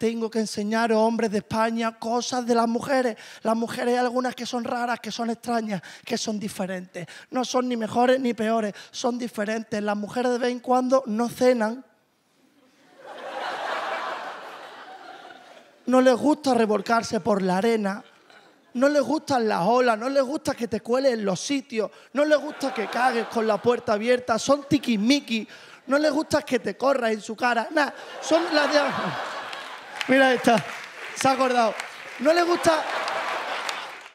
tengo que enseñar a hombres de España cosas de las mujeres. Las mujeres hay algunas que son raras, que son extrañas, que son diferentes. No son ni mejores ni peores, son diferentes. Las mujeres de vez en cuando no cenan. No les gusta revolcarse por la arena. No les gustan las olas, no les gusta que te cueles en los sitios, no les gusta que cagues con la puerta abierta, son tiquismiquis, no les gusta que te corras en su cara, son las de... Mira esta, se ha acordado. No les gusta